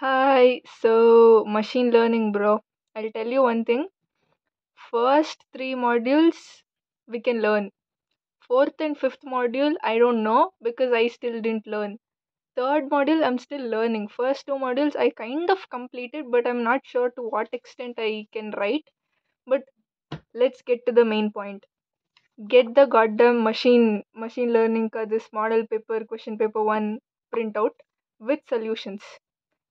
Hi, so machine learning, bro. I'll tell you one thing. First three modules we can learn. Fourth and fifth module, I don't know because I still didn't learn. Third module, I'm still learning. First two modules, I kind of completed, but I'm not sure to what extent I can write. But let's get to the main point. Get the goddamn machine machine learning ka this model paper question paper one printout with solutions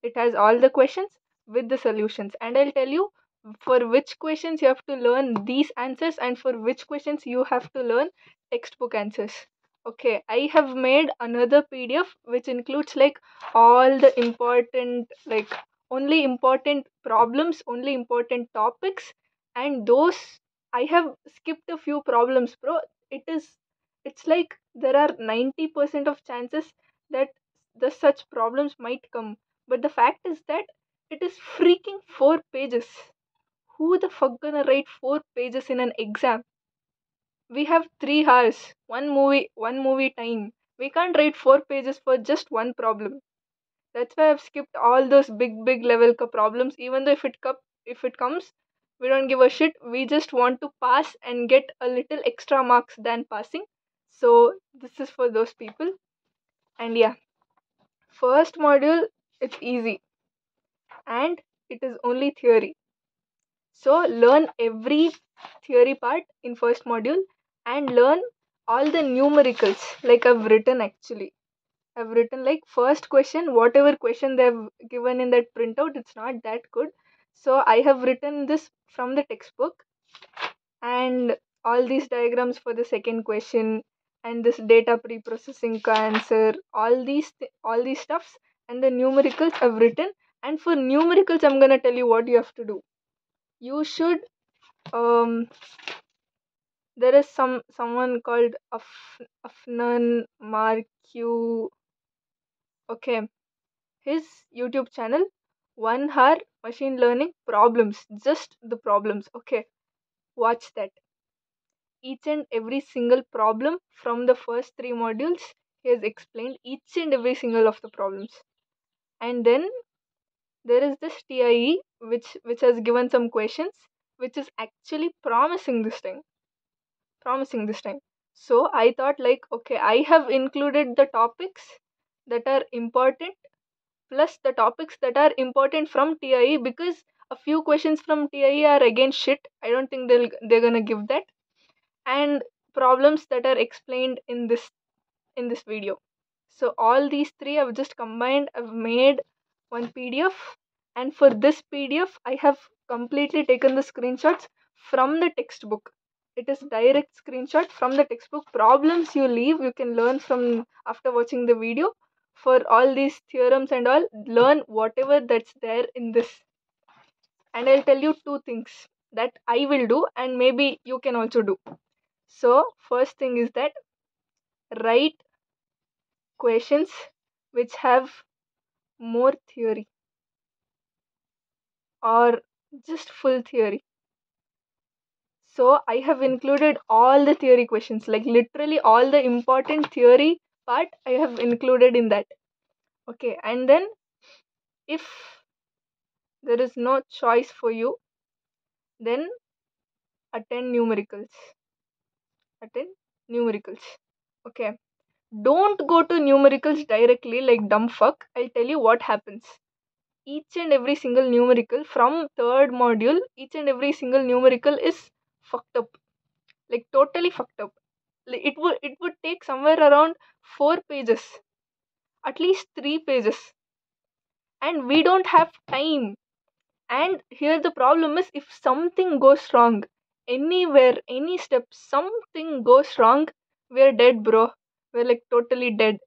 it has all the questions with the solutions. And i'll tell you for which questions you have to learn these answers and for which questions you have to learn textbook answers. Okay i have made another pdf which includes like all the important like only important problems only important topics. And those i have skipped a few problems bro. It is it's like there are 90% of chances that the such problems might come but the fact is that it is freaking four pages. Who the fuck gonna write four pages in an exam? We have three hours, one movie, one movie time. We can't write four pages for just one problem. That's why I've skipped all those big, big level problems. Even though if it cup, if it comes, we don't give a shit. We just want to pass and get a little extra marks than passing. So this is for those people. And yeah, first module it's easy. And it is only theory. So learn every theory part in first module and learn all the numericals like i've written actually. I've written like first question whatever question they've given in that printout it's not that good. So i have written this from the textbook and all these diagrams for the second question and this data pre-processing answer all these th- all these stuffs and the numericals i've written. And for numericals i'm going to tell you what you have to do. You should um there is some someone called Af- afnan marq okay. His youtube channel one hour machine learning problems. Just the problems. Okay. Watch that. Each and every single problem from the first three modules he has explained each and every single of the problems and then there is this TIE which which has given some questions which is actually promising this time promising this time. So I thought like okay I have included the topics that are important plus the topics that are important from TIE because a few questions from TIE are again shit. I don't think they'll they're gonna give that. And problems that are explained in this in this video so all these three i've just combined i've made one pdf and for this pdf i have completely taken the screenshots from the textbook. It is direct screenshot from the textbook. Problems you leave you can learn from after watching the video. For all these theorems and all learn whatever that's there in this. And i'll tell you two things that i will do and maybe you can also do. So first thing is that write questions which have more theory or just full theory. So i have included all the theory questions like literally all the important theory part i have included in that. Okay and then if there is no choice for you then attend numericals. Attend numericals. Okay don't go to numericals directly like dumb fuck. I'll tell you what happens. Each and every single numerical from third module each and every single numerical is fucked up. Like totally fucked up. It would it would take somewhere around four pages. At least three pages. And we don't have time. And here the problem is if something goes wrong anywhere any step something goes wrong we're dead bro we're like totally dead.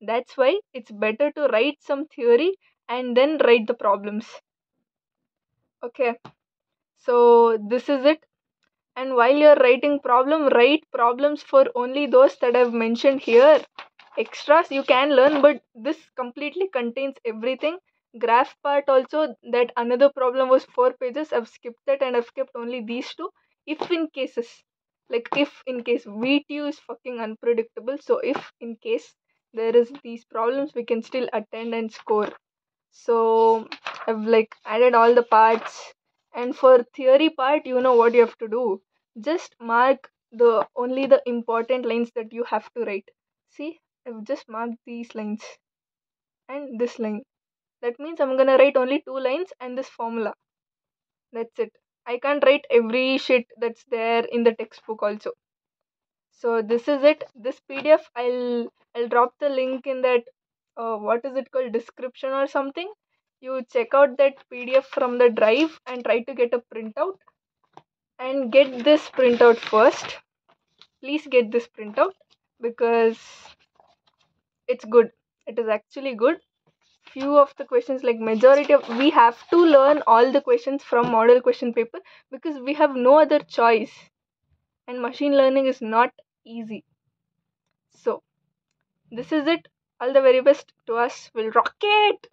That's why it's better to write some theory and then write the problems. Okay. So this is it. And while you're writing problem write problems for only those that i've mentioned here. Extras you can learn but this completely contains everything. Graph part also that another problem was four pages. I've skipped that and i've kept only these two if in cases like if in case vtu is fucking unpredictable so if in case there is these problems we can still attend and score. So i've like added all the parts. And for theory part you know what you have to do. Just mark the only the important lines that you have to write. See? I've just marked these lines and this line. That means i'm gonna write only two lines and this formula. That's it i can't write every shit that's there in the textbook also. So this is it. This pdf i'll i'll drop the link in that uh, what is it called description or something. You check out that pdf from the drive and try to get a printout. And get this printout first. Please get this printout because it's good. It is actually good few of the questions like majority of we have to learn all the questions from model question paper because we have no other choice. And machine learning is not easy. So this is it. All the very best to us. We'll rock it